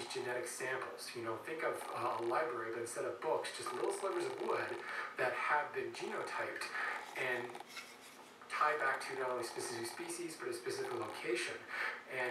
these genetic samples. You know, think of a library, but instead of books, just little slivers of wood that have been genotyped and tie back to not only specific species, but a specific location. And